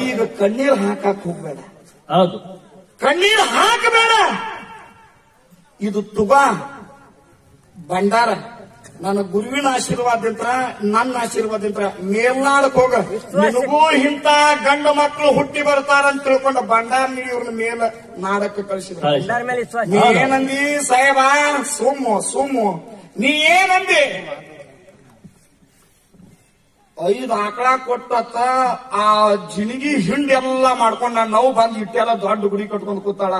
ಈಗ ಕಣ್ಣೀರ್ ಹಾಕಕ್ ಹೋಗ್ಬೇಡ. ಹೌದು. ಕಣ್ಣೀರ್ ಹಾಕಬೇಡ. ಇದು ತುಬಾ ಭಂಡಾರ. ನನ್ನ ಗುರುವಿನ ಆಶೀರ್ವಾದದಿಂದ ನನ್ನ ಆಶೀರ್ವಾದದಿಂದ ಮೇಲ್ನಾಡಕ್ ಹೋಗ. ನಿನಗೂ ಇಂತ ಗಂಡ ಮಕ್ಕಳು ಹುಟ್ಟಿ ಬರ್ತಾರಂತ ತಿಳ್ಕೊಂಡ ಭಂಡಾರ ಇವ್ರನ್ನ ಮೇಲ ನಾಡಕ್ಕೆ ಕಳಿಸಿದ್ರು. ಕಳಿಸಿ. ಎಲ್ಲರ ಮೇಲೆ ವಿಶ್ವಾಸ. ನೀ ಏನಂದಿ ಸಾಹೇಬ? ಸುಮ್ಮ ಸುಮ್ಮು. ನೀ ಏನಂದಿ? ಐದು ಆಕಳ ಕೊಟ್ಟತ್ತ ಆ ಜಿಣಿಗಿ ಹಿಂಡೆಲ್ಲ ಮಾಡ್ಕೊಂಡ್ ನಾನು ನೋವು ಬಂದು ಇಟ್ಟೆಲ್ಲ ದೊಡ್ಡ ಗುಡಿ ಕಟ್ಕೊಂಡು ಕೂತಾಳ.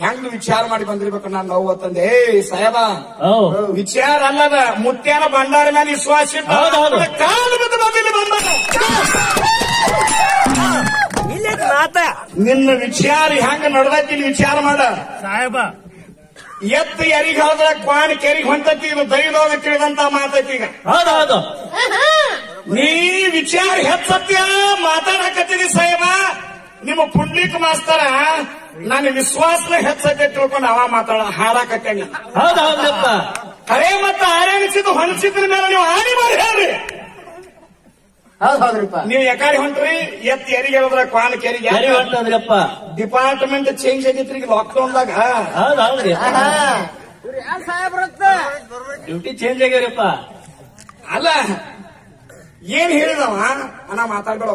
ಹೆಂಗ್ ವಿಚಾರ ಮಾಡಿ ಬಂದಿರ್ಬೇಕು ನಾನು ನೋವು ಅಂತಂದೆ ಏ ಸಾಹೇಬ ಹೌದು ವಿಚಾರ ಅಲ್ಲದ ಮುತ್ಯಾನ ಭಂಡಾರ ಮೇಲೆ ವಿಶ್ವಾಸ ನಿನ್ನ ವಿಚಾರ ಹೆಂಗ ನಡ್ದೈತಿ ವಿಚಾರ ಮಾಡ. ಸಾಹೇಬ. ಎತ್ತ ಎರಿಗೆ ಹೋದ್ರ ಕ್ವಾಣಿ ಕೆರಿಗೆ ಹೊಂಟತಿ ಇದು ದೈದೋಗ ತಿಳಿದಂತ ಮಾತೈತಿ ಈಗ. ಹೌದೌದು ಹೌದು. ನೀ ವಿಚಾರ ಹೆಚ್ಚತ್ಯ ಮಾತಾಡಕತ್ತೀರಿ ಸಾಹೇಬ. ನಿಮ್ಮ ಪುಂಡ್ಲಿಕ್ ಮಾಸ್ತರ ನನ್ನ ವಿಶ್ವಾಸ ಹೆಚ್ಚತ್ತೆ ತಿಳ್ಕೊಂಡು ಅವ ಮಾತಾಡ ಹಾರಾಕತ್ತೇನಿ ಅರೆ ಹೌದಪ್ಪ ಕರೆ ಮತ್ತ ಆರೇಣಿಸಿದ್ದು ಹೊಣಸಿದ್ರ ಮೇಲೆ ನೀವು ಆಡಿ ಮಾಡಿ ಹೇಳ್ರಿ. ಹೌದ್ ಹೌದ್ರಿಪ್ಪ ನೀವು ಯಾಕಾರಿ ಹೊಂಟ್ರಿ ಎತ್ ಎರಿಗೆ ಹೇಳಿದ್ರ ಕ್ವಾನ್ ಕೆರಿಗೆ ಹೊಂಟದ್ರಪ್ಪ. ಡಿಪಾರ್ಟ್ಮೆಂಟ್ ಚೇಂಜ್ ಆಗಿತ್ರಿ ಈಗ ಲಾಕ್ಡೌನ್ ದಾಗ. ಡ್ಯೂಟಿ ಚೇಂಜ್ ಆಗ್ಯಾರಪ್ಪ ಅಲ್ಲ ಏನ್ ಹೇಳಿದವ? ಅಣ್ಣ ಮಾತಾಡ್ಬೇಡ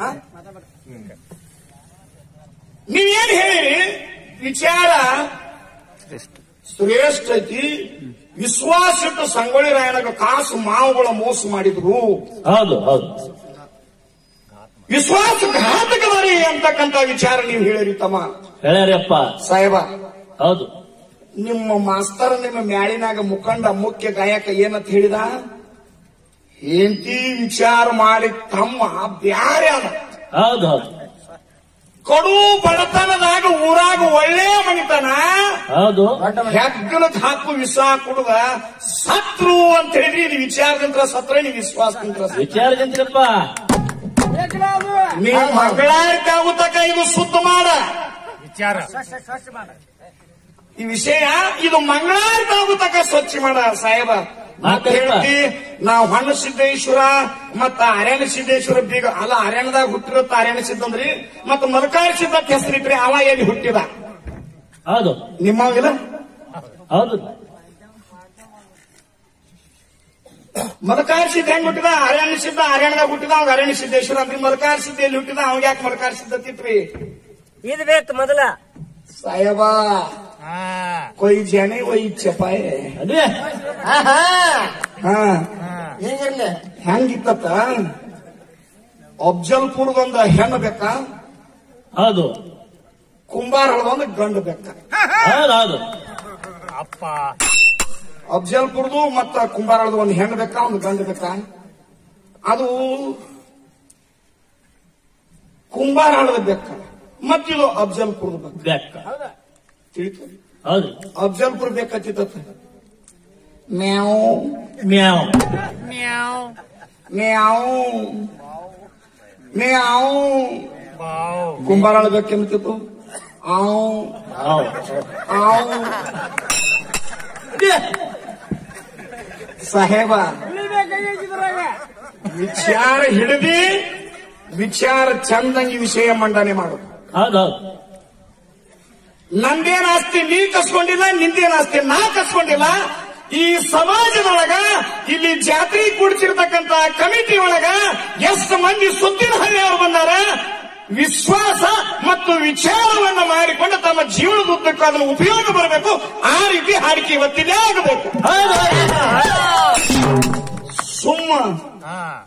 ಹ? ನೀವೇನ್ ಹೇಳಿ ವಿಚಾರ ಶ್ರೇಷ್ಠ ಐತಿ ವಿಶ್ವಾಸ ಇಟ್ಟು ಸಂಗೊಳ್ಳಿ ರಾಯಣಗ ಕಾಸು ಮಾವುಗಳ ಮೋಸ ಮಾಡಿದ್ರು. ಹೌದು ಹೌದು. ವಿಶ್ವಾಸ ಘಾತಕದರಿ ಅಂತಕ್ಕಂತ ವಿಚಾರ ನೀವು ಹೇಳಿರಿ ತಮ್ಮ. ಹೇಳ್ಯಾರಪ್ಪ. ಸಾಹೇಬ ಹೌದು. ನಿಮ್ಮ ಮಾಸ್ತರ್ ನಿಮ್ಮ ಮ್ಯಾಳಿನಾಗ ಮುಖಂಡ ಮುಖ್ಯ ಗಾಯಕ ಏನಂತ ಹೇಳಿದ? ಹೆಂಡತಿ ವಿಚಾರ ಮಾಡಿ ತಮ್ಮ ಬ್ಯಾರೆ ಅದ ಹೌದು ಹೌದು. ಕಡು ಬಡತನದಾಗ ಊರಾಗ ಒಳ್ಳೆ ಮನಿತನ ಹೌದು. ಹೆಗ್ಗಲ ಹಾಕು ವಿಷ ಕುಡ್ದ ಸತ್ರು ಅಂತ ಹೇಳಿ ನೀವು ವಿಚಾರದಂತ್ರ ಸತ್ರ ನೀವು ವಿಶ್ವಾಸ ವಿಚಾರದಂತ್ರಪ್ಪ ನೀ ನೀವು ಮಗಳಾರ್ಕಾಗುತ್ತಕ ಇದು ಸುತ್ತ ಮಾಡ. ವಿಚಾರ. ಈ ವಿಷಯ ಇದು ಮಂಗಳಾರ್ಕಾಗುತ್ತಕ ಸ್ವಚ್ಛ ಮಾಡ ಸಾಹೇಬ. ಹೇಳ್ತಿ ನಾವು ಹೊಣ್ಣ ಸಿದ್ದೇಶ್ವರ ಮತ್ತ ಅರಣ್ಯ ಸಿದ್ದೇಶ್ವರ ಬೀಗ ಅಲ್ಲ ಅರಣ್ಯದಾಗ ಹುಟ್ಟಿರುತ್ತ ಅರ್ಯಾಣ ಸಿದ್ದಂದ್ರಿ ಮತ್ತ ಮಲ್ಕಾರ ಸಿದ್ಧ ಹೆಸರಿಟ್ರಿ ಅವ ಎಲ್ಲಿ ಹುಟ್ಟಿದ? ಹೌದು. ನಿಮ್ಮ ಹೌದು. ಮದಕಾರ ಸಿದ್ಧ ಹೆಂಗ್ ಹುಟ್ಟಿದ? ಅರಣ್ಯ ಸಿದ್ಧ ಅರಣ್ಯದಾಗ ಹುಟ್ಟಿದ ಅವಾಗ ಅರಣ್ಯ ಸಿದ್ದೇಶ್ವರ ಅಂದ್ರಿ. ಮದಕಾರ ಸಿದ್ಧ ಎಲ್ಲಿ ಹುಟ್ಟಿದ? ಅವಾಗ ಯಾಕೆ ಮದಕಾರ ಸಿದ್ಧ ತಿಟ್ರಿ ಇದು ಬೇಕು ಮೊದಲ. ಸಾಹೇಬ ಹಾ ಕೊಯ್ ಜನೆ ಒಯ್ ಚಪಾಯೆ ಅದೇ ಆಹಾ. ಹಾ ಅಬ್ಜಲ್ ಹೆಂಗಿತ್ತ ಅಫ್ಜಲ್ಪುರದೊಂದ ಹೆಣ್ಣು ಬೇಕಾ ಹೌದು ಕುಂಬಾರಳದೊಂದು ಗಂಡು ಬೇಕಾ ಹೌದು ಹೌದು ಅಪ್ಪ ಅಫ್ಜಲ್ಪುರದು ಮತ್ತ ಕುಂಬಾರಳದ ಒಂದು ಹೆಣ್ಣು ಬೇಕಾ ಒಂದು ಗಂಡು ಬೇಕಾ ಅದು ಕುಂಬಾರಳದ ಬೆಕ್ಕ ಮತ್ತಿದು ಅಫ್ಜಲ್ಪುರದ ಬೇಕಾ ಬೆಕ್ಕ ತಿಳಿತು ಹೌದು ಅಫ್ಜಲ್ಪುರ ಬೇಕಾತಿತ್ತ ಮ್ಯಾವ್ ಮ್ಯಾವ್ ಮ್ಯಾವ್ ಮ್ಯಾವ್ ಮ್ಯಾವ್ ಬಾವ್ ಕುಂಬಾರಳ ಬೇಕೆಂತಿತ್ತು ಆವ್ ಹೌದು ಆವ್ ಸಾಹೇಬ ವಿಚಾರ ಹಿಡಿದಿ ವಿಚಾರ ಚಂದಂಗಿ ವಿಷಯ ಮಂಡನೆ ಮಾಡು ಹೌದು ಹೌದು ನಂದೇನ್ ಆಸ್ತಿ ನೀ ಕಸ್ಕೊಂಡಿಲ್ಲ ನಿಂದೇನ್ ಆಸ್ತಿ ನಾ ಕಸ್ಕೊಂಡಿಲ್ಲ? ಈ ಸಮಾಜದೊಳಗ ಇಲ್ಲಿ ಜಾತ್ರೆ ಕೂಡಿಸಿರ್ತಕ್ಕಂತ ಕಮಿಟಿ ಒಳಗ ಎಷ್ಟು ಮಂದಿ ಸುತ್ತಿನ ಹಳ್ಳಿಯವರು ಬಂದಾರ? ವಿಶ್ವಾಸ ಮತ್ತು ವಿಚಾರವನ್ನು ಮಾಡಿಕೊಂಡು ತಮ್ಮ ಜೀವನದ ಉದ್ದಕ್ಕೂ ಅದನ್ನು ಉಪಯೋಗ ಬರಬೇಕು ಆ ರೀತಿ ಹಾಡಿಕೆ ಇವತ್ತಿನೇ ಆಗಬೇಕು. ಸುಮ್ಮ.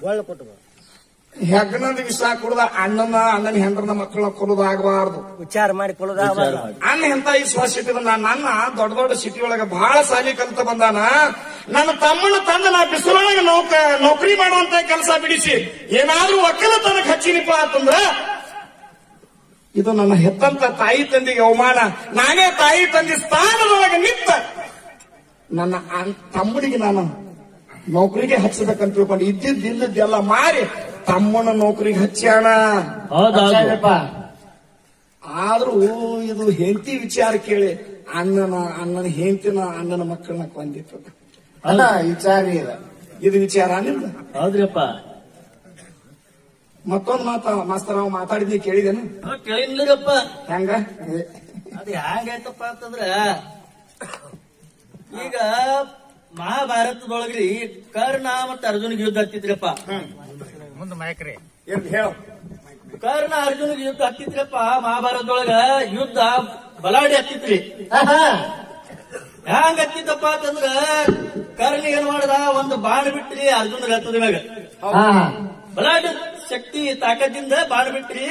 ಒಳ್ಳೆ ಹಾ ಹೆಗ್ಗನದ ವಿಷ ಕುಡ್ದ ಅಣ್ಣನ ಅಣ್ಣನ ಹೆಂಡ್ರನ ಮಕ್ಕಳನ್ನ ಕೊಡೋದಾಗಬಾರ್ದು ವಿಚಾರ ಮಾಡಿ ಮಾಡಿ. ಅಣ್ಣ ಎಂತ ಸಿಟಿದು ನಾನು ನನ್ನ ದೊಡ್ಡ ದೊಡ್ಡ ಸಿಟಿ ಒಳಗ ಬಹಳ ಸಾಲಿ ಕಲಿತ ಬಂದಾನ. ನನ್ನ ತಮ್ಮನ ತಂದ ನಾ ಬಿಸಿಲೊಳಗ ನೌಕ ನೌಕರಿ ಮಾಡುವಂತ ಕೆಲಸ ಬಿಡಿಸಿ ಏನಾದ್ರೂ ಒಕ್ಕಲತನಕ್ಕೆ ಹಚ್ಚಿನಿಪ್ಪ ಅಂತಂದ್ರ ಇದು ನನ್ನ ಹೆತ್ತಂತ ತಾಯಿ ತಂದೆಗೆ ಅವಮಾನ. ನಾನೇ ತಾಯಿ ತಂದೆ ಸ್ಥಾನದೊಳಗೆ ನಿಂತ ನನ್ನ ತಮ್ಮನಿಗೆ ನಾನು ನೌಕರಿಗೆ ಹಚ್ಚಬೇಕಂತ ತಿಳ್ಕೊಂಡು ಇದ್ದಿದ್ದು ಇಲ್ಲದ್ದೆಲ್ಲ ಮಾರಿ ತಮ್ಮನ ನೌಕರಿಗೆ ಹಚ್ಚಾಣ ಆದ್ರೂ ಇದು ಹೆಂಡತಿ ವಿಚಾರ ಕೇಳಿ ಅಣ್ಣನ ಅಣ್ಣನ ಹೆಂಡತಿನ ಅಣ್ಣನ ಮಕ್ಕಳನ್ನ ಕೊಂದಿತ್ತು ಅಲ್ಲ ವಿಚಾರ ಇದೆ ಇದು ವಿಚಾರ ನಿಮ್ದು? ಹೌದ್ರಪ್ಪ. ಮತ್ತೊಂದ್ ಮಾತ ಮಾಸ್ತರ್ ನಾವು ಮಾತಾಡಿದ್ವಿ ಕೇಳಿದೇನು? ಕೇಳಿಲ್ಲಪ್ಪ ಹೆಂಗ? ಅದು ಹೆಂಗಾಯ್ತಪ್ಪ ಅಂತಂದ್ರ ಈಗ ಮಹಾಭಾರತದೊಳಗ್ರಿ ಕರ್ಣ ಮತ್ತು ಅರ್ಜುನಿಗೆ ಯುದ್ಧ ಹತ್ತಿದ್ರಪ್ಪ ಮುಂದೆ ಮಯಕ್ರಿ ಇರ್ಲಿ ಹೇಳು. ಕರ್ಣ ಅರ್ಜುನಿಗೆ ಯುದ್ಧ ಹತ್ತಿತ್ರಪ್ಪ ಮಹಾಭಾರತದೊಳಗ ಯುದ್ಧ ಬಲಾಡಿ ಹತ್ತಿತ್ರಿ. ಹ್ಯಾಂಗ ಹತ್ತಿತ್ತಪ್ಪ ಅಂತಂದ್ರ ಕರ್ಣ ಏನ್ ಮಾಡದ ಒಂದು ಬಾಣ ಬಿಟ್ರಿ ಅರ್ಜುನ ಹತ್ತದ ಮ್ಯಾಗ ಬಲಾಡಿ ಶಕ್ತಿ ತಾಕತ್ತಿಂದ ಬಾಣ ಬಿಟ್ರಿ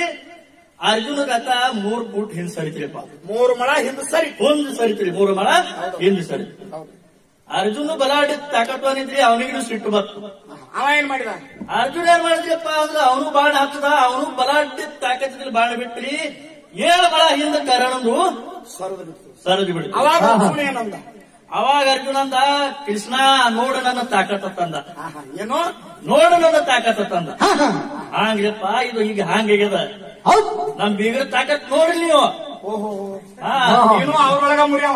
ಅರ್ಜುನ ರಥ ಮೂರ್ ಫೂಟ್ ಹಿಂದ್ ಸರಿತ್ರಿಪ್ಪ. ಮೂರು ಮಳ ಹಿಂದ್ ಸರಿ. ಒಂದು ಸರಿತ್ರಿ ಮೂರು ಮಳ ಹಿಂದ್. ಸರಿ. ಅರ್ಜುನ ಬಲಾಢ್ಯ ತಾಕತ್ವಾನಿದ್ರಿ ಅವನಿಗೂ ಸಿಟ್ಟು ಬತ್ತು. ಅವ ಏನ್ ಮಾಡಿದ? ಅರ್ಜುನ ಏನ್ ಮಾಡಿದ್ರಪ್ಪ ಅಂದ್ರೆ ಅವನು ಬಾಣ ಹಾಕ್ತದ ಅವನು ಬಲಾಢ್ಯ ತಾಕತ್ತಿನಲ್ಲಿ ಬಾಣ ಬಿಟ್ರಿ ಏಳು ಬಳ ಹಿಂದ ಕರಣಂದು ಸರದಿ ಬಿಡ್ತು. ಅವಾಗ ಅರ್ಜುನ ಏನಂದ? ಅವಾಗ ಅರ್ಜುನ ಅಂದ ಕೃಷ್ಣ ನೋಡು ನನ್ನ ತಾಕತ್ತ ತಂದ. ಏನೋ ಏನು? ನೋಡು ನನ್ನ ತಾಕತ್ತ ತಂದ. ಹಾಂಗ್ರಪ್ಪ ಇದು ಈಗ ಹಾಂಗಾಗ್ಯದ ಹೌದ್. ನಮ್ ಬೀಗರ ತಾಕತ್ ನೋಡ್ರಿ ನೀವು. ಓಹೋ. ಹಾ. ನೀನು ಅವ್ರೊಳಗ ಮುರಿಯವ.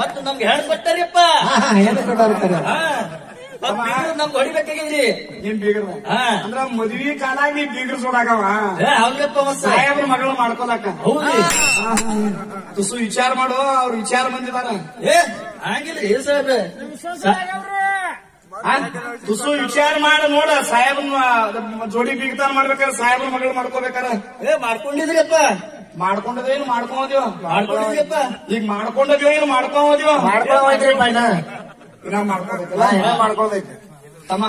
ಮತ್ತ್ ನಮ್ಗೆ ಹೇಳ್ ಕೊಟ್ಟಾರಿಪ್ಪ ಆಹಾ, ಏನು ಬೀಗರು ನಮ್ಗೆ ಹೊಡಿಬೇಕಾಗಿದ್ರಿ ನಿಮ್ ಬೀಗ್ರ. ಅಂದ್ರ ಮದ್ವಿ ಕಾಲಾಗಿ ನೀ ಬೀಗ್ರ ಸೋಡಾಗವ ಮತ್ತ ಸಾಹೇಬ್ರ ಮಗಳು ಮಾಡ್ಕೊಲಕ. ಹೌದು ತುಸು ವಿಚಾರ ಮಾಡೋ ಅವ್ರ ವಿಚಾರ ಬಂದಿದಾರ. ಏ ಹಂಗಿಲ್ರಿ ಸಾಹೇಬ್ರೆ? ತುಸು ವಿಚಾರ ಮಾಡ ನೋಡ ಸಾಹೇಬ್ ಜೋಡಿ ಬೀಗ್ತಾನ ಮಾಡ್ಬೇಕಾರೆ ಸಾಹೇಬ್ರ ಮಗಳು ಮಾಡ್ಕೋಬೇಕಾರ. ಏ ಮಾಡ್ಕೊಂಡಿದ್ರಿಪ್ಪ. ಮಾಡ್ಕೊಂಡದೇನು ಮಾಡ್ಕೊಂಡದೇವ ಮಾಡ್ಕೊಂಡಿದ್ರಿಪ್ಪ ಈಗ ಮಾಡ್ಕೊಂಡದೇವ ಏನು ಮಾಡ್ಕೊಂಡದೇವ ಮಾಡ್ಕೊಳ್ರಿ ಬಣ್ಣ ಇನ್ನ ಮಾಡ್ಕೋಬೇಕಲ್ಲ ಇನ್ನ ಮಾಡ್ಕೊಳ್ಬೇಕು? ತಮ್ಮ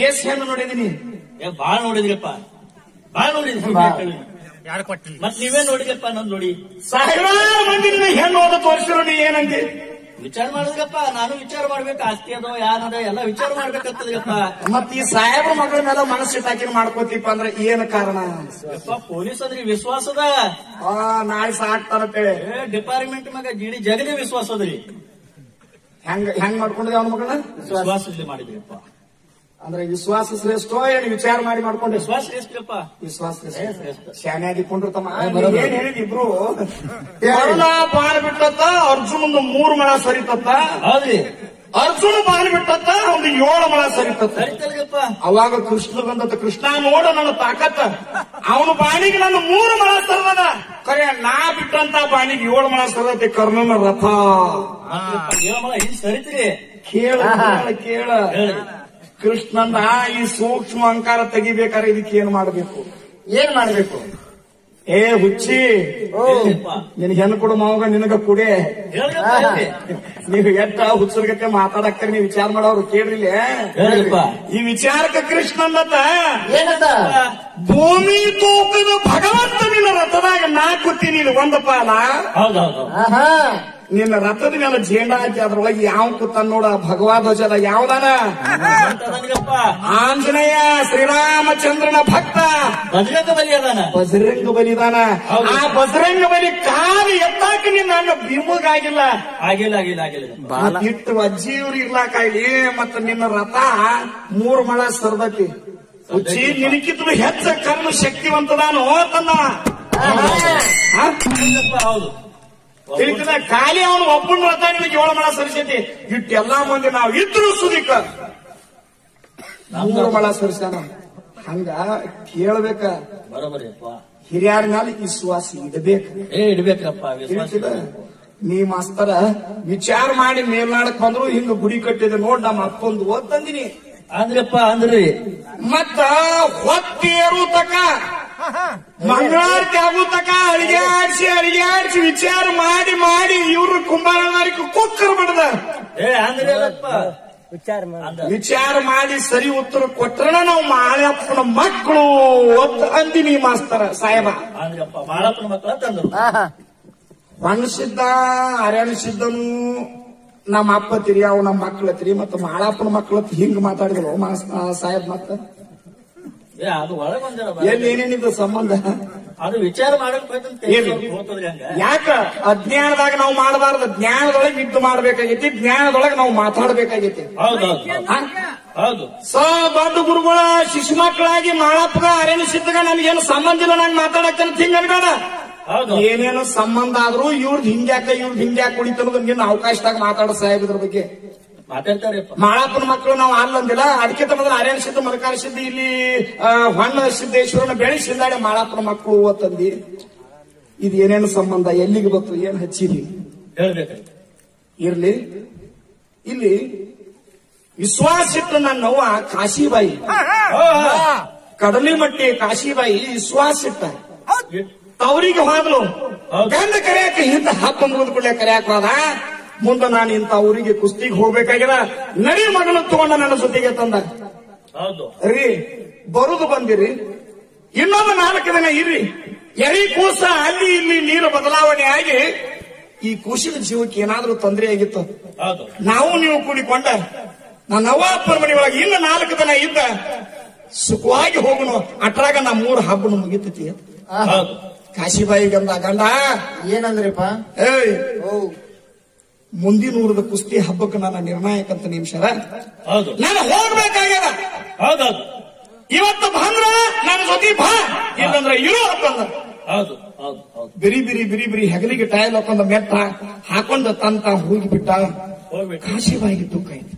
ಏಸ್ ಹೆಣ್ಣು ನೋಡಿದೀನಿ ಏ ಬಾಳ್ ನೋಡಿದ್ರಿಪ್ಪ. ಬಾಳ ನೋಡಿದ್ರಿ. ಯಾರು ಕೊಟ್ಟಿಲ್ಲ? ಮತ್ ನೀವೇ ನೋಡಿದ್ರಪ್ಪ ನಂದ್ ನೋಡಿ. ಸಾವಿರಾರು ಮಂದಿ ನಿನ್ನ ಹೆಣ್ಣು ಓದ ತೋರಿಸಿರೋ ನೀ ಏನಂದಿ? ವಿಚಾರ ಮಾಡಿದ್ರಪ್ಪ ನಾನು ವಿಚಾರ ಮಾಡ್ಬೇಕು ಆಸ್ತಿ ಅದೋ ಯಾನದ ಎಲ್ಲ ವಿಚಾರ ಮಾಡ್ಬೇಕಾಗ್ತದ್ರಪ್ಪ ಮತ್ ಈ ಸಾಹೇಬ್ರ ಮಗಳ ಮೇಲೆ ಮನಸ್ಸಿಟ್ಟಾಕಿನ ಮಾಡ್ಕೋತಿಪ್ಪ ಅಂದ್ರೆ ಏನ್ ಕಾರಣ? ಯಪ್ಪ ಪೊಲೀಸ್ ಅಂದ್ರೆ ವಿಶ್ವಾಸದ ನಾಳೆ ಸಾಕ್ತಾರಂತೇಳಿ ಡಿಪಾರ್ಟ್ಮೆಂಟ್ ಮ್ಯಾಗ ಗಿಡಿ ಜಗದೇ ವಿಶ್ವಾಸ ಅದ್ರಿ. ಹೆಂಗ್ ಹೆಂಗ್ ಮಾಡ್ಕೊಂಡಿದ್ದೆ ಅವನ ಮಗಳನ್ನ? ವಿಶ್ವಾಸದಲ್ಲಿ ಮಾಡಿದ್ರಿಪ್ಪ. ಅಂದ್ರೆ ವಿಶ್ವಾಸ ಶ್ರೇಷ್ಠ ಏನು ವಿಚಾರ ಮಾಡಿ ಮಾಡ್ಕೊಂಡೆ? ವಿಶ್ವಾಸ ಶ್ರೇಷ್ಠಪ್ಪ. ವಿಶ್ವಾಸ ಶ್ರೇಷ್ಠ. ಶಾನೆ ಆಗಿಕೊಂಡ್ರು ತಮ್ಮ ಬರೋದು. ಏನ್ ಹೇಳಿದಿಬ್ರು? ಮೊದಲ ಬಾಣ ಬಿಟ್ಟತ್ತ ಅರ್ಜುನ ಮೂರು ಮಳ ಸರಿತತ್ತ. ಹೌದ್ರಿ. ಅರ್ಜುನ ಬಾಣ ಬಿಟ್ಟತ್ತ ಒಂದು ಏಳು ಮಳ ಸರಿತತ್ತ. ಅವಾಗ ಕೃಷ್ಣ ಬಂದತ್ತ ಕೃಷ್ಣ ನೋಡ ನನ್ನ ತಾಕತ್ತ. ಅವನು ಬಾಣಿಗೆ ನನ್ನ ಮೂರು ಮಳ ಸರ್ವದ. ಕರೆ ನಾ ಬಿಟ್ಟಂತ ಬಾಣಿಗೆ ಏಳು ಮಳ ಸರ್ವತ್ತೆ ಕರ್ಣನ ರಥ. ಏಳಮಳ ಹಿಂಗ್ ಸರಿತ್ರಿ. ಕೇಳ. ಕೇಳ, ಕೃಷ್ಣನ ಈ ಸೂಕ್ಷ್ಮ ಅಂಕಾರ ತೆಗಿಬೇಕಾದ್ರೆ ಇದಕ್ಕೆ ಏನ್ ಮಾಡಬೇಕು? ಏನ್ ಮಾಡ್ಬೇಕು? ಏ ಹುಚ್ಚಿ. ನಿನ್ ಹೆಣ್ಣು ಕೊಡು ಮಾವಾಗ ನಿನಗ ಕುಡೆ. ನೀವು ಎಟ್ಟ ಹುಚ್ಚರ್ಗತೆ ಮಾತಾಡಕ್ತಾರೆ ನೀವು ವಿಚಾರ ಮಾಡೋರು ಕೇಳ್ರಿಲ್ಲ. ಈ ವಿಚಾರಕ್ಕೆ ಕೃಷ್ಣಂದತ್ತ ಭೂಮಿ ತೂಕದ ಭಗವಂತ ನಿನ್ನ ರಥದಾಗ ನಾ ಕೂತೀನಿ ಇದು ಒಂದು ಪಾಲ? ಹೌದೌದು. ಆಹಾ. ನಿನ್ನ ರಥದ ಮೇಲೆ ಜೇಂಡ ಹಾಕಿ ಅದ್ರೊಳಗೆ ಯಾವ ಕೂತಾನ ನೋಡ ಭಗವಾ ಧ್ವಜದ ಯಾವ್ದಾನ? ಆಂಜನೇಯ ಶ್ರೀರಾಮಚಂದ್ರನ ಭಕ್ತ. ಬಜರಂಗ ಬಲಿ ಅದಾನ. ಬಜರಂಗ ಬಲಿದಾನ. ಆ ಬಜರಂಗ ಬಲಿ ಕಾಲು ಎತ್ತಾಕ ನಿನ್ನ ಅಣ್ಣ ಬಿಮ್ಮಗಾಗಿಲ್ಲ. ಆಗಿಲ್ಲ ಆಗಿಲ್ಲ ಆಗಿಲ್ಲ. ಬಾಲ. ಇಟ್ಟು ಅಜ್ಜಿಯವ್ರು ಇರ್ಲಾಕಾಗ್ಲಿ ಮತ್ತ ನಿನ್ನ ರಥ ಮೂರ್ ಮಳ ಸರ್ದತಿ. ಉಜ್ಜಿ ನಿನಕಿದ್ರು ಹೆಚ್ಚ ಕರ್ಮ ಶಕ್ತಿವಂತದಾನು ತನ್ನ ಹೌದು ತಿಳಿತದ ಖಾಲಿ ಅವನು ಒಬ್ಬನ ರಥ ನಿನಗೆ ಏಳು ಮಳ ಸರಿಸೈತಿ. ಇಟ್ಟೆಲ್ಲಾ ಮಂದಿ ನಾವು ಇದ್ರು ಸುದಿಕ. ಮೂರು ಮಳ ಸರಿಸ್ಯಾನ. ಹಂಗ ಕೇಳ್ಬೇಕ. ಬರೋಬರಿಯಪ್ಪ ಹಿರಿಯರ ಮೇಲೆ ವಿಶ್ವಾಸ ಇಡಬೇಕು. ಏ ಇಡಬೇಕಪ್ಪ ನೀ ಮಾಸ್ತರ ವಿಚಾರ ಮಾಡಿ ಮೇಲ್ನಾಡಕ್ ಬಂದ್ರು ಹಿಂಗ ಗುಡಿ ಕಟ್ಟಿದೆ ನೋಡ್ ನಮ್ಮ ಅಪ್ಪಂದು ಓದ್ತಂದಿನಿ ಅಂದ್ರಪ್ಪ ಅಂದ್ರಿ. ಮತ್ತ ಹೊತ್ತೇರು ತಕ ಮಂಗಳಾರತಿ ಆಗು ತಕ ಅಡಿಗೆ ಆಡ್ಸಿ ಅಡಿಗೆ ಆಡಿಸಿ ವಿಚಾರ ಮಾಡಿ ಮಾಡಿ ಇವ್ರು ಕುಂಬಾರನಾರಿಕ ಕುಕ್ಕರ್ ಬಿಡದ. ಏ ಅಂದ್ರಿ ವಿಚಾರ ಮಾಡಿ. ಅಂದ. ವಿಚಾರ ಮಾಡಿ ಸರಿ ಉತ್ತರ ಕೊಟ್ರಣ ನಾವು ಮಾಳಪ್ಪನ ಮಕ್ಕಳು ಒತ್ತ ಅಂದಿನಿ ಮಾಸ್ತರ ಸಾಹೇಬ. ಅಂದ್ರಪ್ಪ ಮಾಳಪ್ಪನ ಮಕ್ಕಳ ತಂದ್ರು. ಮನಸಿದ್ದ ಅರಣಿಸಿದ್ದನು ನಮ್ಮ ಅಪ್ಪ ತಿರಿ ಅವ್ ನಮ್ಮ ಮಕ್ಕಳ ತಿರಿ ಮತ್ತೆ ಮಾಳಪ್ಪನ ಮಕ್ಕಳ ಹಿಂಗ್ ಮಾತಾಡಿದ್ರು. ಮಾಸ್ ಸಾಹೇಬ್ ಮತ್ತ? ಅದು ಒಳಗ್ ಬಂದಿರ ಎಲ್ಲಿ ಏನೇನಿದ್ದು ಸಂಬಂಧ? ಅದು ವಿಚಾರ ಮಾಡಕ್ ಹಂಗ. ಯಾಕ? ಅಜ್ಞಾನದಾಗ ನಾವು ಮಾಡಬಾರ್ದು. ಜ್ಞಾನದೊಳಗೆ ನಿದ್ದು ಮಾಡ್ಬೇಕಾಗೈತಿ. ಜ್ಞಾನದೊಳಗೆ ನಾವು ಮಾತಾಡ್ಬೇಕಾಗೈತಿ. ಹೌದು ಸ ದೊಡ್ಡ ಗುರುಗಳ ಶಿಶು ಮಕ್ಕಳಾಗಿ ಮಾಡಪ್ಪಗ ಅರೇನು ಸಿದ್ಧಗ ನನ್ಗೇನು ಸಂಬಂಧ ಇಲ್ಲ ನಾನು ಮಾತಾಡಕ್ಕೆ ಹಿಂಗ ಅನ್ಬೇಡ. ಹೌದು. ಏನೇನು ಸಂಬಂಧ ಆದ್ರೂ ಇವ್ರದ್ ಹಿಂಗ್ಯಾಕ ಇವ್ರದ್ ಹಿಂಗ್ಯಾಕ ಕುಡಿತ ಅನ್ನೋದು ನಿನ್ನ ಅವಕಾಶದಾಗ ಮಾತಾಡೋ ಸಾಹೇಬ್ ಇದ್ರ ಬಗ್ಗೆ. ಮಾಳಪ್ಪನ ಮಕ್ಕಳು ನಾವು ಆಲ್ಲಂದಿಲ್ಲ ಅದಕ್ಕಿಂತ ಮೊದಲು ಆರ್ಯನ ಸಿದ್ಧ ಇಲ್ಲಿ ಹೊಣ್ಣ ಸಿದ್ದೇಶ್ವರನ ಬೆಳೆಸಿದ್ದಾಳೆ ಮಾಳಪ್ಪನ ಮಕ್ಕಳು ಓದ್ತಂದಿ. ಇದು ಏನೇನು ಸಂಬಂಧ? ಎಲ್ಲಿಗೆ ಬಂತು? ಏನ್ ಹಚ್ಚಿರಿ? ಹೇಳಬೇಕು. ಇರ್ಲಿ. ಇಲ್ಲಿ ವಿಶ್ವಾಸ ಇಟ್ಟು ನನ್ನ ಅವ್ವ ಕಾಶಿಬಾಯಿ ಕಡಲಿಮಟ್ಟಿ ಕಾಶಿಬಾಯಿ ವಿಶ್ವಾಸ ಇಟ್ಟ ತವರಿಗೆ ಹೋದ್ಲು. ಗಂಧ ಗಂಡ ಕರೆಯಕ ಇಂತ ಹಬ್ಬ ಮುಗಿದ್ಕೊಳ್ಳೆ ಕರೆಯಕ್ಕೆ ಹೋದ? ಮುಂದೆ ನಾನು ಇಂತ ಊರಿಗೆ ಕುಸ್ತಿಗೆ ಹೋಗ್ಬೇಕಾಗ್ಯದ? ನರಿ ಮಗನ ತಗೊಂಡ ನನ್ನ ಜೊತೆಗೆ ತಂದ. ಹೌದು. ರೀ ಬರುದು ಬಂದಿರಿ. ಇನ್ನೊಂದು ನಾಲ್ಕು ದಿನ ಇರಿ ಎರಿ ಕೂಸ ಅಲ್ಲಿ ಇಲ್ಲಿ ನೀರು ಬದಲಾವಣೆ ಆಗಿ ಈ ಕೂಸಿನ ಜೀವಕ್ಕೆ ಏನಾದ್ರೂ ತೊಂದರೆ ಆಗಿತ್ತು. ಹೌದು. ನಾವು ನೀವು ಕೂಡಿಕೊಂಡ ನನ್ನ ಅಪ್ಪನ ಮನೆ ಒಳಗೆ ಇನ್ನು ನಾಲ್ಕು ದಿನ ಇದ್ದ ಸುಖವಾಗಿ ಹೋಗುನು. ಅಟ್ರಾಗ ನಮ್ಮ ಮೂರು ಹಬ್ಬನು ಮುಗಿತೈತಿ. ಹೌದು. ಕಾಶಿಬಾಯಿ ಗಂಡ ಗಂಡ ಏನಂದ್ರಿಪ್ಪ? ಏಯ್ ಓ. ಮುಂದಿನ ಊರದ ಕುಸ್ತಿ ಹಬ್ಬಕ್ಕೆ ನನ್ನ ನಿರ್ಣಾಯಕ ಅಂತ ನಿಮಿಷರ ಹೌದು. ನಾನು ಹೋಗ್ಬೇಕಾಗ್ಯದ. ಹೌದೌದು ಇವತ್ತು ಬಂದ್ರ ನನ್ನ ಜೊತೆ ಬಾ. ಇಲ್ಲಂದ್ರ ಇರು ಅಂತಂದ ಹೌದು ಬಿರಿ ಬಿರಿ ಬಿರಿ ಬಿರಿ ಹೆಗಲಿಗೆ ಟೈಲ್ ಹಾಕೊಂಡ ಮೆಟ್ಟ ಹಾಕೊಂಡ ತಂತ ಹೋಗಿಬಿಟ್ಟ ಕಾಶಿಬಾಯಿಗೆ ದುಃಖ ಆಯ್ತು.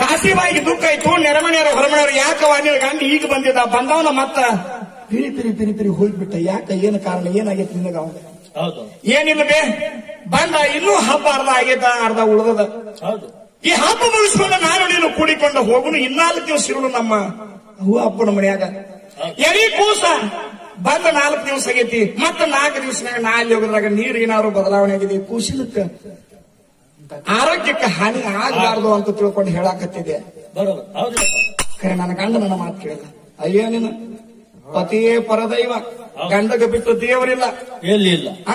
ಕಾಶಿಬಾಯಿಗೆ ದುಃಖ ಆಯ್ತು. ನೆರಮನೆಯವರು ಹೊರಮನೆಯವರು ಯಾಕವ ನೀನು ಗಂಡ ಈಗ ಬಂದಿದ್ದ? ಬಂದವನ ಮತ್ತ ಬಿರಿ ಬಿರಿ ಬಿರಿ ಬಿರಿ ಹೋಗ್ಬಿಟ್ಟ ಯಾಕ? ಏನು ಕಾರಣ? ಏನಾಗೈತಿ ನಿನಗ ಹೌದು ಏನಿಲ್ಲ ಬೇ ಬಂದ ಇನ್ನೂ ಹಬ್ಬ ಅರ್ಧ ಆಗೈತ ಅರ್ಧ ಉಳಿದದ. ಈ ಹಬ್ಬ ಮುಗಿಸ್ಕೊಂಡು ನಾನು ನೀನು ಕೂಡಿಕೊಂಡು ಹೋಗುನು ಇನ್ನಾಲ್ಕು ದಿವಸ ಇರುನು ನಮ್ಮ ಹೂ ಅಪ್ಪನ ಮನೆಯಾಗ. ಎಡಿ ಕೂಸ ಬಂದ ನಾಲ್ಕು ದಿವಸ ಆಗೈತಿ ಮತ್ತ ನಾಲ್ಕು ದಿವಸನಾಗ ನಾ ಅಲ್ಲಿ ಹೋಗೋದ್ರಾಗ ನೀರು ಏನಾದ್ರು ಬದಲಾವಣೆ ಆಗಿದೆ ಕೂಸಿದಕ್ಕ ಆರೋಗ್ಯಕ್ಕೆ ಹಾನಿ ಆಗಬಾರ್ದು ಅಂತ ತಿಳ್ಕೊಂಡು ಹೇಳಾಕತ್ತಿದೆ ಬರೋದು. ನನ್ನ ಗಂಡ ನನ್ನ ಮಾತು ಕೇಳಿದ. ಅಯ್ಯೋ ನೀನು ಪತಿಯೇ ಪರದೈವ. ಗಂಡಗ ಬಿಟ್ಟು ದೇವರಿಲ್ಲ. ಎಲ್ಲಿ ಇಲ್ಲ? ಆ?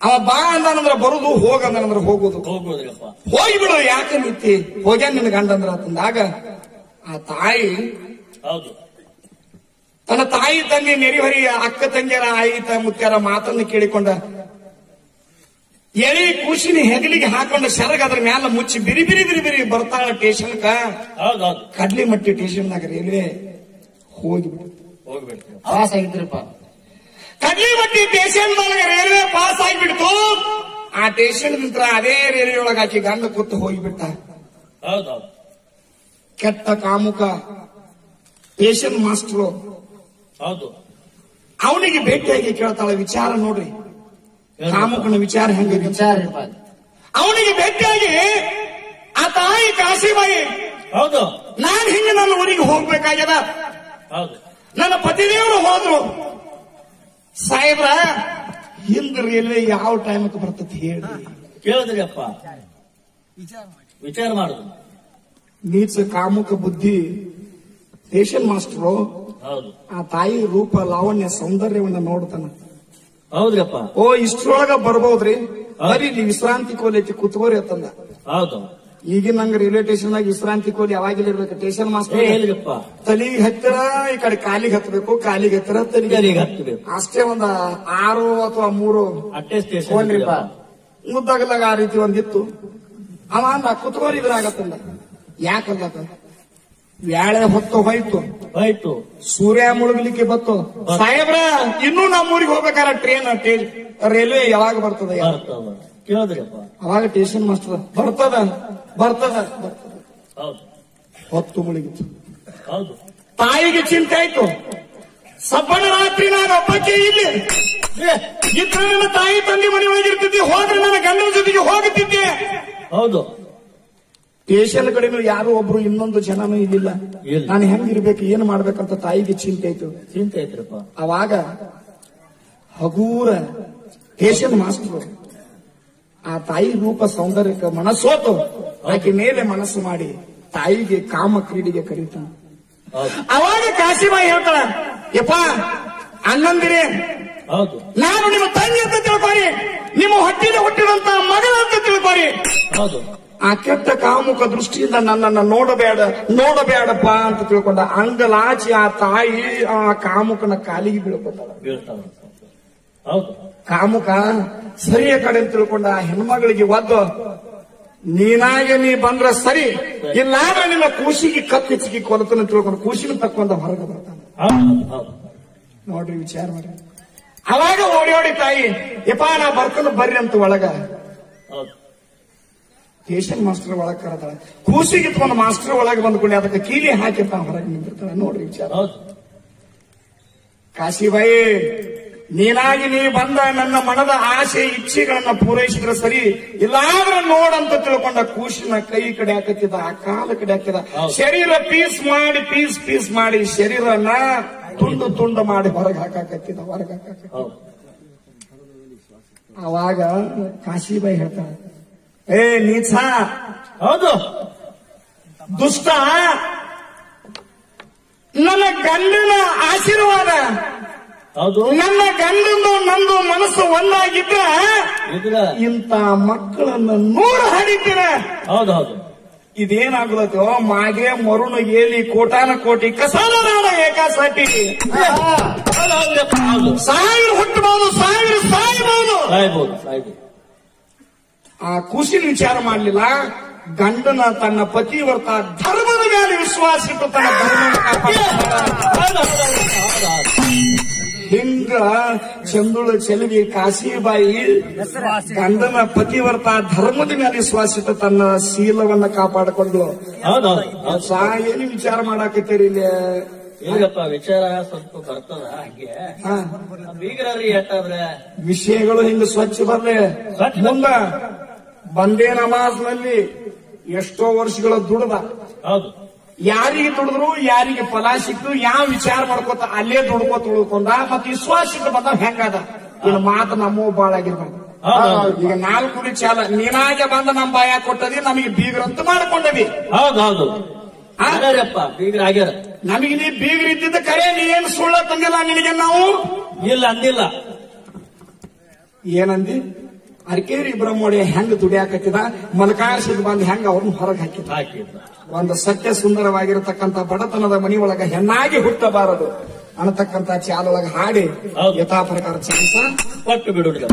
ಅವ ಬಾ ಅಂದಾನಂದ್ರ ಬರುದು ಹೋಗ ಅಂದಾನಂದ್ರ ಹೋಗುದು. ಹೋಗಿ ಹೋಗಿಬಿಡು ಯಾಕೆ ನಿತ್ತಿ ಹೋಗ್ಯಾನ ನಿನ್ನ ಗಂಡಂದ್ರ ಅಂತಂದಾಗ ಆ ತಾಯಿ ಹೌದು. ತನ್ನ ತಾಯಿ ತಂಗಿ ನೆರೆಹೊರಿ ಅಕ್ಕ ತಂಗಿಯರ ಆಯಿತ ಮುತ್ಯರ ಮಾತನ್ನು ಕೇಳಿಕೊಂಡ ಎಳಿ ಕೂಸಿನ ಹೆಗಲಿಗೆ ಹಾಕೊಂಡ ಸೆರಗ ಅದ್ರ ಮ್ಯಾಲ ಮುಚ್ಚಿ ಬಿರಿ ಬಿರಿ ಬಿರಿ ಬಿರಿ ಬರ್ತಾಳ ಸ್ಟೇಷನ್ಕ ಹೌದು ಕಡ್ಲಿ ಮಟ್ಟಿ ಸ್ಟೇಷನ್ದಾಗ ರೈಲ್ವೆ ಹೋಗಿಬಿಡು ಹೋಗ್ಬೇಕು ಪಾಸ್ ಆಗಿದ್ರಪ್ಪ. ಕಡ್ಲಿ ಸ್ಟೇಷನ್ ಒಳಗೆ ರೈಲ್ವೆ ಪಾಸ್ ಆಗಿಬಿಡ್ತು. ಆ ಸ್ಟೇಷನ್ ನಂತರ ಅದೇ ರೈಲ್ವೆ ಒಳಗೆ ಹಾಕಿ ಗಂಡ ಕೂತು ಹೋಗಿಬಿಟ್ಟ. ಕೆಟ್ಟ ಕಾಮುಕ ಸ್ಟೇಷನ್ ಮಾಸ್ಟರ್ ಹೌದು. ಅವನಿಗೆ ಭೇಟಿಯಾಗಿ ಕೇಳ್ತಾಳೆ ವಿಚಾರ ನೋಡ್ರಿ. ಕಾಮುಕನ ವಿಚಾರ ಹೆಂಗ ವಿಚಾರ ಅವನಿಗೆ ಭೇಟಿಯಾಗಿ ಆ ತಾಯಿ ಕಾಶಿಬಾಯಿ ಹೌದು. ನಾನು ಹಿಂಗೆ ನನ್ನ ಊರಿಗೆ ಹೋಗ್ಬೇಕಾಗ್ಯದ? ಹೌದು. ನನ್ನ ಪತಿದೇವರು ಹೋದ್ರು. ಸಾಹೇಬ್ರ ಹಿಂದ ರೈಲ್ವೆ ಯಾವ ಟೈಮಕ್ಕೆ ಬರ್ತದೆ ಹೇಳಿ. ಕೇಳಿದ್ರಿಯಪ್ಪ. ವಿಚಾರ ಮಾಡುದು. ನೀಚ ಕಾಮುಕ ಬುದ್ಧಿ ಸ್ಟೇಷನ್ ಮಾಸ್ಟ್ರು. ಹೌದು. ಆ ತಾಯಿ ರೂಪ ಲಾವಣ್ಯ ಸೌಂದರ್ಯವನ್ನ ನೋಡ್ತಾನ. ಹೌದ್ರಪ್ಪ ಓ ಇಷ್ಟ್ರೊಳಗ ಬರ್ಬೋದ್ರಿ? ಬರೀ ಇಲ್ಲಿ ವಿಶ್ರಾಂತಿ ಕೋಲೇಜ್ ಕುತ್ಕೋರಿ ಅಂತಂದ. ಹೌದು. ಈಗಿನ ನಂಗ ರೈಲ್ವೆ ಸ್ಟೇಷನ್ ದಾಗ ವಿಶ್ರಾಂತಿ ಕೋಲಿ ಯಾವಾಗಿಲ್ಲ ಇರ್ಬೇಕು. ಸ್ಟೇಷನ್ ಮಾಸ್ಟರ್ ತಲಿಗೆ ಹತ್ತಿರ ಈ ಕಡೆ ಕಾಲಿಗೆ ಹತ್ತಬೇಕು ಕಾಲಿಗೆ ಹತ್ತಿರ ತಲಿಗೆ ಹತ್ತಬೇಕು. ಅಷ್ಟೇ ಒಂದ ಆರು ಅಥವಾ ಮೂರು ಅಟ್ಟೆ ಸ್ಟೇಷನ್. ಮುದ್ದಾಗಲಾಗ ಆ ರೀತಿ ಒಂದಿತ್ತು ಅವ ಅಂದ ಕುತ್ಕೋರಿ ಇದ್ರಾಗತ್ತಲ್ಲ ಯಾಕಂದ ವ್ಯಾಳೆ ಹೊತ್ತು ಹೋಯ್ತು. ಹೋಯ್ತು. ಸೂರ್ಯ ಮುಳುಗಲಿಕ್ಕೆ ಬತ್ತು. ಸಾಹೇಬ್ರ ಇನ್ನೂ ನಮ್ಮೂರಿಗೆ ಹೋಗ್ಬೇಕಾರ ಟ್ರೈನ್ ರೈಲ್ವೆ ಯಾವಾಗ ಬರ್ತದ? ಕೇಳಿದ್ರಿ ಅವಾಗ ಟೇಷನ್ ಮಾಸ್ಟರ್ ಬರ್ತದ. ಬರ್ತದ? ಹೊತ್ತು ಮುಳುಗಿತು ಹೌದು. ತಾಯಿಗೆ ಚಿಂತೆ ಆಯ್ತು. ಸಬ್ಬಣ ರಾತ್ರಿ ನಾನು ಒಬ್ಬಕ್ಕೆ ಇಲ್ಲಿ. ಇದ್ರೆ ನನ್ನ ತಾಯಿ ತಂದೆ ಮನೆ ಒಳಗಿರ್ತಿದ್ದೆ ಹೋದ್ರೆ ನನ್ನ ಗಂಡನ ಜೊತೆಗೆ ಹೋಗುತ್ತಿದ್ದೆ. ಹೌದು. ಸ್ಟೇಷನ್ ಕಡೆನೂ ಯಾರು ಒಬ್ರು ಇನ್ನೊಂದು ಜನನೂ ಇದಿಲ್ಲ. ನಾನು ಹೆಂಗಿರ್ಬೇಕು ಏನ್ ಮಾಡ್ಬೇಕಂತ ತಾಯಿಗೆ ಚಿಂತೆ ಆಯ್ತು. ಚಿಂತೆ ಆಯ್ತಪ್ಪ ಅವಾಗ ಹಗೂರ ಸ್ಟೇಷನ್ ಮಾಸ್ಟರ್ ಆ ತಾಯಿ ರೂಪ ಸೌಂದರ್ಯಕ್ಕೆ ಮನಸ್ಸೋತು. ಆಕೆ ಮೇಲೆ ಮನಸ್ಸು ಮಾಡಿ ತಾಯಿಗೆ ಕಾಮ ಕ್ರೀಡೆಗೆ ಕರೀತಾನೆ. ಅವಾಗ ಕಾಶಿಬಾಯಿ ಹೇಳ್ತಾಳ ಯಪ್ಪ ಅಣ್ಣಂದಿರೇ ಹೌದು. ನಾನು ನಿಮ್ಮ ತಂಗಿ ಅಂತ ತಿಳ್ಕೊರಿ ನಿಮ್ಮ ಹೊಟ್ಟಿನ ಹುಟ್ಟಿದಂತ ಮಗಳ ಅಂತ ತಿಳ್ಕೊರಿ ಹೌದು. ಆ ಕೆಟ್ಟ ಕಾಮುಖ ದೃಷ್ಟಿಯಿಂದ ನನ್ನನ್ನು ನೋಡಬೇಡ ನೋಡಬೇಡಪ್ಪ ಅಂತ ತಿಳ್ಕೊಂಡ ಅಂಗಲಾಚಿ ಆ ತಾಯಿ ಆ ಕಾಮುಕನ ಕಾಲಿಗೆ ಬೀಳ್ಕೊತಾಳ. ಕಾಮುಕ ಸರಿಯ ಕಡೆ ತಿಳ್ಕೊಂಡ ಆ ಹೆಣ್ಮಗಳಿಗೆ ಒದ್ದು ನೀನಾಗೆ ನೀ ಬಂದ್ರ ಸರಿ. ಇಲ್ಲಾಂದ್ರೆ ನಿನ್ನ ಕೂಸಿಗೆ ಕತ್ತಿ ಚಿಕ್ಕಿ ಕೊಲತನ ತಿಳ್ಕೊಂಡು ಕೂಸಿನ ತಕ್ಕೊಂಡ ಹೊರಗೆ ಬರ್ತಾನೆ. ನೋಡ್ರಿ ವಿಚಾರ ಮಾಡಿ ಅವಾಗ ಓಡಿ ಓಡಿ ತಾಯಿ ಯಪ್ಪ ನಾ ಬರ್ತಾನ ಬರ್ರಿ ಅಂತ ಒಳಗ ಹೌದು ಟ್ಯೂಷನ್ ಮಾಸ್ಟರ್ ಒಳಗ ಕರತಾಳೆ ಕೂಸಿಗೆ ಒಂದು ಮಾಸ್ಟರ್ ಒಳಗೆ ಬಂದ್ಕೊಂಡು ಅದಕ್ಕೆ ಕೀಲಿ ಹಾಕಿರ್ತಾನೆ ಹೊರಗೆ ನಿಂತಿರ್ತಾಳೆ. ನೋಡ್ರಿ ವಿಚಾರ. ಕಾಶಿಬಾಯಿ ನೀನಾಗಿ ನೀ ಬಂದ ನನ್ನ ಮನದ ಆಸೆ ಇಚ್ಛೆಗಳನ್ನ ಪೂರೈಸಿದ್ರೆ ಸರಿ. ಇಲ್ಲಾದ್ರೆ ನೋಡಂತ ತಿಳ್ಕೊಂಡ ಕೂಸಿನ ಕೈ ಕಡೆ ಹಾಕತ್ತಿದ ಆ ಕಾಲ ಕಡೆ ಹಾಕಿದ. ಶರೀರ ಪೀಸ್ ಮಾಡಿ ಪೀಸ್ ಪೀಸ್ ಮಾಡಿ ಶರೀರನ ತುಂಡು ತುಂಡು ಮಾಡಿ ಹೊರಗೆ ಹಾಕಾಕತ್ತಿದ ಹೊರಗೆ ಹಾಕಾಕ ಅವಾಗ ಕಾಶಿಬಾಯಿ ಹೇಳ್ತಾರ ಏ ನೀಚ ಹೌದು. ದುಷ್ಟ ನನ್ನ ಗಂಡಿನ ಆಶೀರ್ವಾದ ಹೌದು. ನನ್ನ ಗಂಡಂದು ನಂದು ಮನಸ್ಸು ಒಂದಾಗಿದ್ರ ಇದ್ರ ಇಂತ ಮಕ್ಕಳನ್ನ ನೂರು ಹಡಿತೀರ ಹೌದು ಹೌದು. ಇದೇನಾಗ್ಲತ್ತೋ ಮಾಗೆ ಮರುಣ ಏಲಿ ಕೋಟಾನ ಕೋಟಿ ಕಸಾಲರಾಡ ಏಕಾಸಾಟಿ ಸಾವಿರ ಹುಟ್ಟಬಹುದು ಸಾವಿರ ಸಾಯಬಹುದು. ಸಾಯ್ಬಹುದು ಆ ಖುಷಿನ ವಿಚಾರ ಮಾಡಲಿಲ್ಲ. ಗಂಡನ ತನ್ನ ಪತಿವರ್ತ ಧರ್ಮದ ಮೇಲೆ ವಿಶ್ವಾಸ ಇಟ್ಟು ತನ್ನ ಧರ್ಮವನ್ನು ಹಿಂಗ ಚಂದುಳ ಚೆಲುವಿ ಕಾಶಿಬಾಯಿ ಗಂಡನ ಪತಿವರ್ತ ಧರ್ಮದ ಮೇಲೆ ಶ್ವಾಸಿತ ತನ್ನ ಶೀಲವನ್ನ ಕಾಪಾಡಿಕೊಂಡು? ಸಾ ಏನು ವಿಚಾರ ಮಾಡಾಕತ್ತೀರಿ ಇಲ್ಲಿ? ಹೇಗಪ್ಪ ವಿಚಾರ ಸ್ವಲ್ಪ ಬರ್ತದ ಹಾಗೆ. ವಿಷಯಗಳು ಹಿಂಗ ಸ್ವಚ್ಛ ಬರ್ಲಿ. ಮುಂದ ಬಂದೇ ನಮಾಜ್ನಲ್ಲಿ ಎಷ್ಟೋ ವರ್ಷಗಳ ದುಡ್ದ. ಹೌದು. ಯಾರಿಗೆ ದುಡಿದ್ರು ಯಾರಿಗೆ ಫಲ ಸಿಕ್ತು ಯಾವ ವಿಚಾರ ಮಾಡ್ಕೋತ ಅಲ್ಲೇ ದುಡ್ಕೋತ ಉಳ್ಕೊಂಡ ಮತ್ ವಿಶ್ವಾಸ ಬಂದ ಹೆಂಗದ? ಇನ್ನು ಮಾತು ನಮ್ಮ ಬಾಳ. ಈಗ ನಾಲ್ಕು ಚಾಲ ನೀನಾಗೆ ಬಂದ ನಮ್ಮ ಬಾಯ ಕೊಟ್ಟದಿ ನಮಗೆ ಬೀಗ್ರಂತ ಮಾಡ್ಕೊಂಡವಿ. ಹೌದೌದು. ಹೌದು ಆಗ್ಯಾರಪ್ಪ ಬೀಗ್ರ ಆಗ್ಯಾರ. ನಮಗೆ ನೀ ಬೀಗ್ರ ಇದ್ದಿದ್ದ ಕರೆ ನೀ ಏನ್ ಸುಳ್ಳ ತಂದಿಲ್ಲ ನಿನಗೆ ನಾವು? ಇಲ್ಲ ಅಂದಿಲ್ಲ. ಏನಂದಿ? ಅರ್ಕೇರಿ ಬ್ರಹ್ಮೋಡಿಯ ಹೆಂಗ್ ದುಡಿಯಾಕತ್ತಿದ? ಮಲಕಾರ್ಸಿದ್ ಬಂದ್ ಹೆಂಗ್ ಅವ್ರನ್ನ ಹೊರಗೆ ಹಾಕಿದ ಒಂದು ಸತ್ಯ ಸುಂದರವಾಗಿರತಕ್ಕಂತ ಬಡತನದ ಮನೆಯೊಳಗ ಹೆಣ್ಣಾಗಿ ಹುಟ್ಟಬಾರದು ಅನ್ನತಕ್ಕಂತ ಚಾಲೊಳಗ ಹಾಡಿ. ಯಥಾ ಪ್ರಕಾರ ಚಾನ್ಸ ಕೊಟ್ಟು ಬಿಡುವುದಿಲ್ಲ.